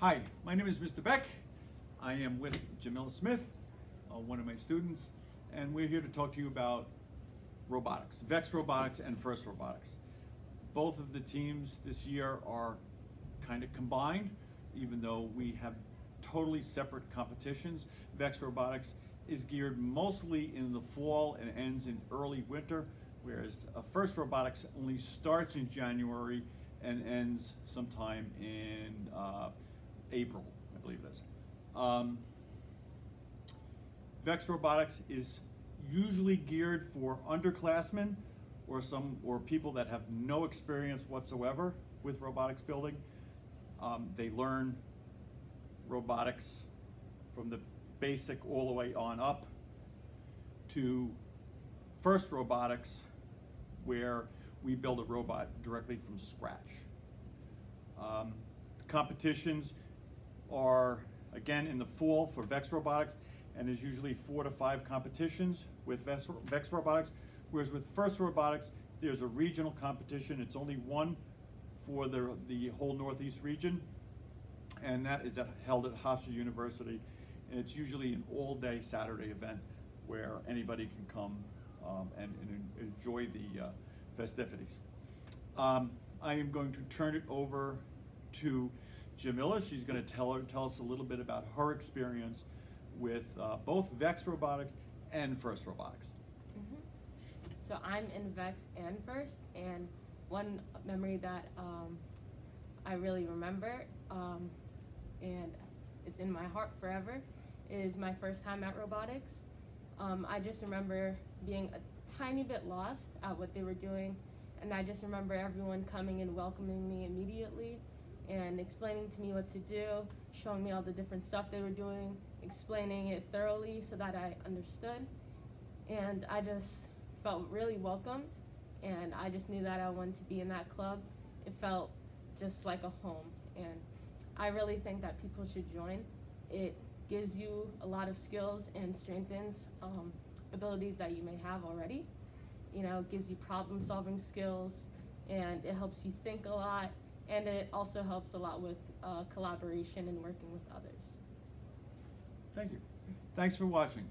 Hi, my name is Mr. Beck. I am with Jamil Smith, uh, one of my students, and we're here to talk to you about robotics, Vex Robotics and First Robotics. Both of the teams this year are kind of combined, even though we have totally separate competitions. Vex Robotics is geared mostly in the fall and ends in early winter, whereas uh, First Robotics only starts in January and ends sometime in April, I believe it is. Um, Vex Robotics is usually geared for underclassmen or some or people that have no experience whatsoever with robotics building. Um, they learn robotics from the basic all the way on up to first robotics where we build a robot directly from scratch. Um, competitions are again in the fall for Vex Robotics and there's usually four to five competitions with Vex, Vex Robotics, whereas with First Robotics, there's a regional competition. It's only one for the, the whole Northeast region, and that is at, held at Hofstra University, and it's usually an all-day Saturday event where anybody can come um, and, and, enjoy the uh, festivities. Um, I am going to turn it over to Jamila. She's going to tell, her, tell us a little bit about her experience with uh, both Vex Robotics and First Robotics. Mm -hmm. So I'm in Vex and First, and one memory that um, I really remember, um, and it's in my heart forever, is my first time at robotics. Um, I just remember being a tiny bit lost at what they were doing, and I just remember everyone coming and welcoming me immediately and explaining to me what to do, showing me all the different stuff they were doing, explaining it thoroughly so that I understood. And I just felt really welcomed, and I just knew that I wanted to be in that club. It felt just like a home, and I really think that people should join. It gives you a lot of skills and strengthens um, abilities that you may have already. You know, gives you problem solving skills, and it helps you think a lot, and it also helps a lot with uh, collaboration and working with others. Thank you. Thanks for watching.